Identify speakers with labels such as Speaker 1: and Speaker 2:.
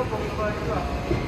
Speaker 1: よくお呼ばは